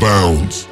bounds.